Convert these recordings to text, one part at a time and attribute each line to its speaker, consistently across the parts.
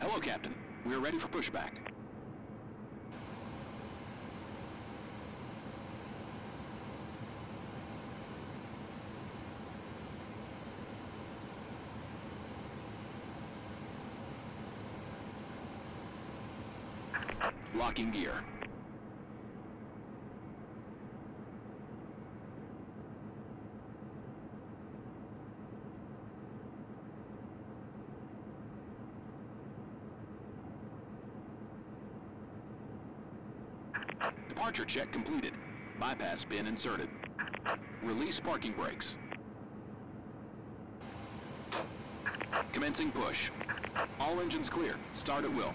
Speaker 1: Hello, Captain. We are ready for pushback. Locking gear. Check completed. Bypass pin inserted. Release parking brakes. Commencing push. All engines clear. Start at will.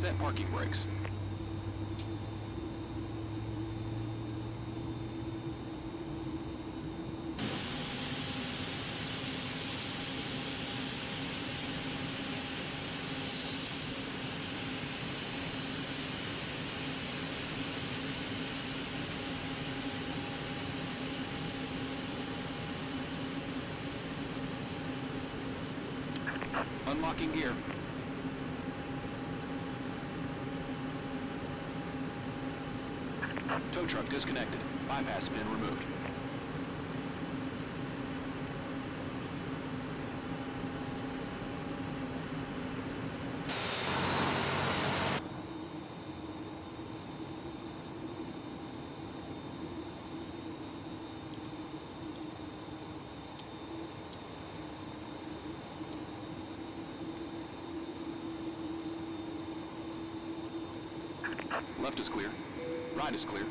Speaker 1: Set parking brakes. Unlocking gear. Left is clear. Right is clear.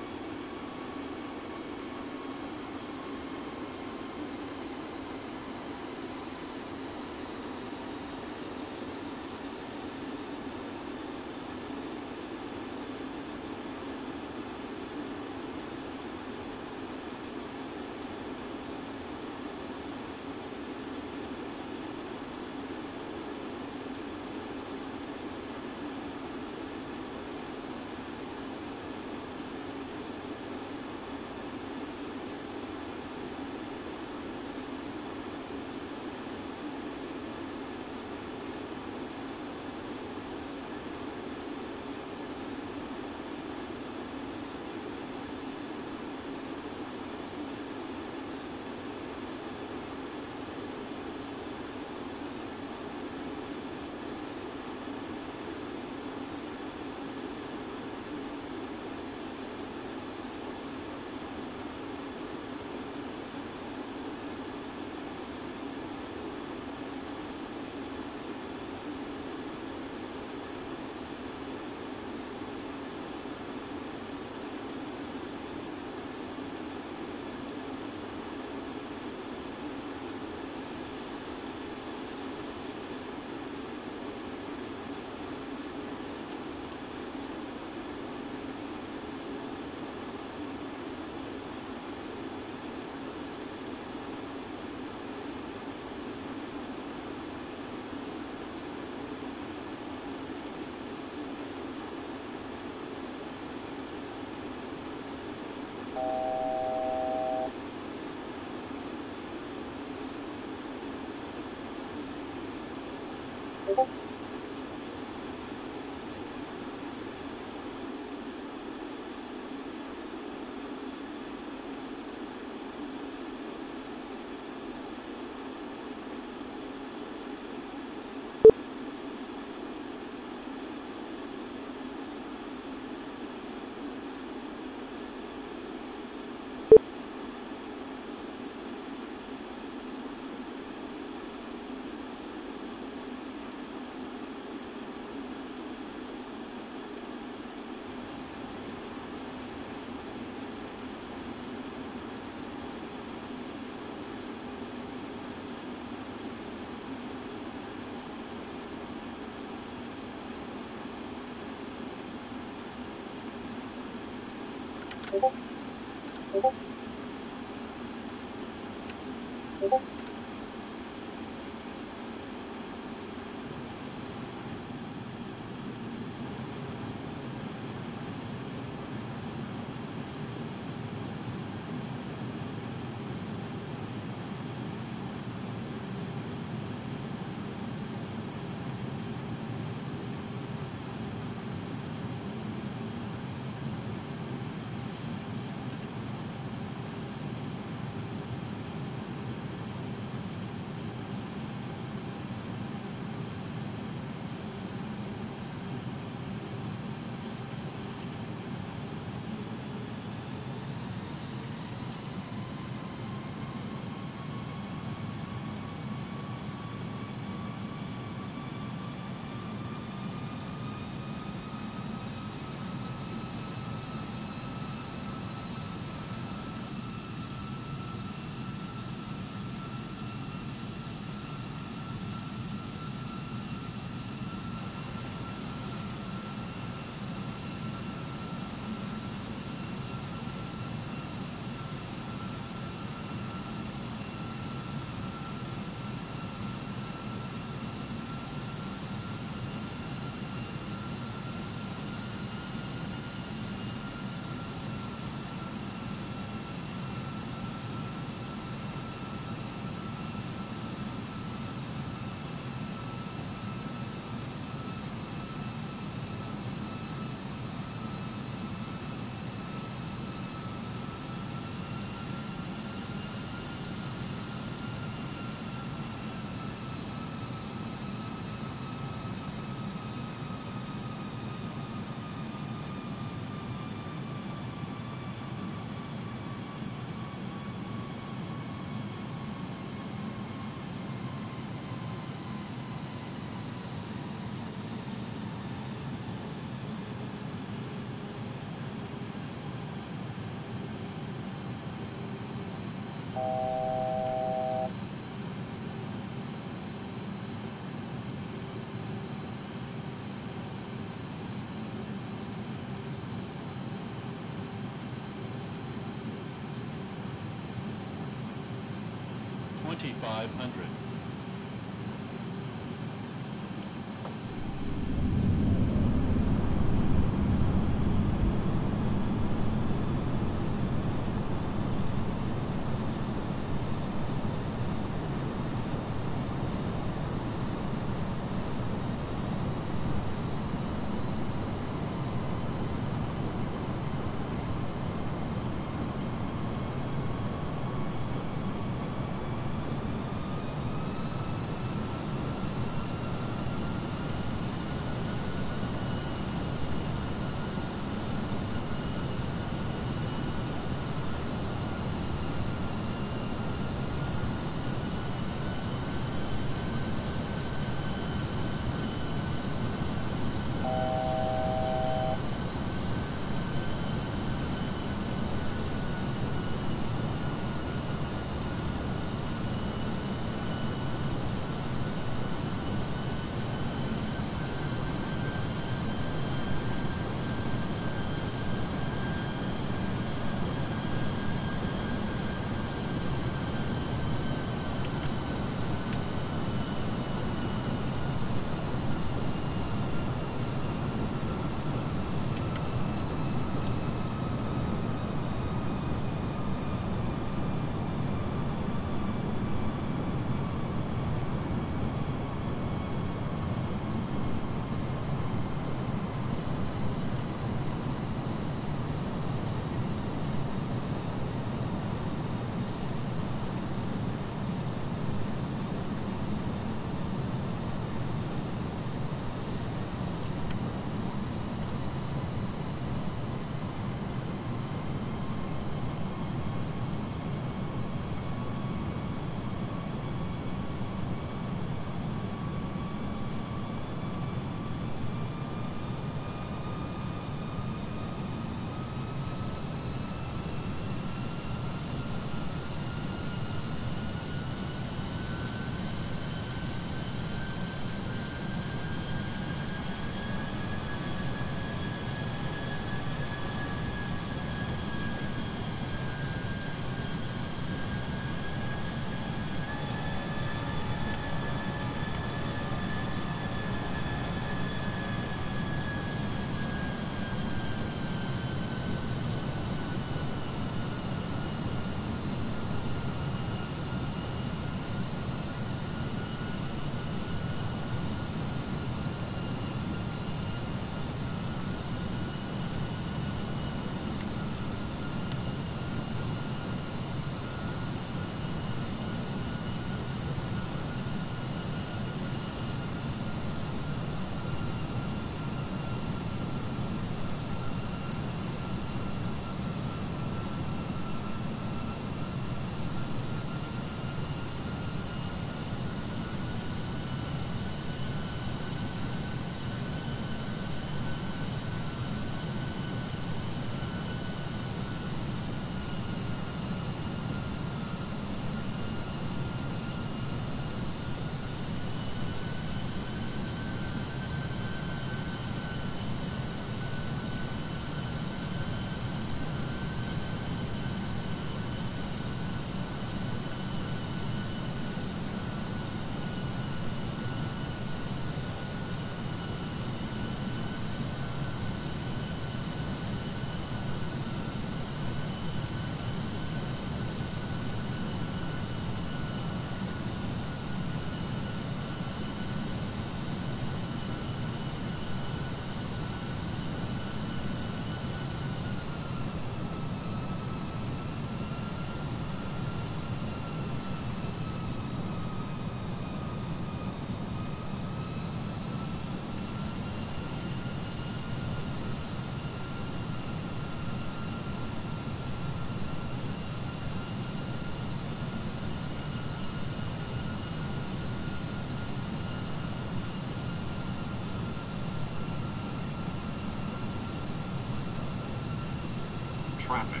Speaker 2: Traffic.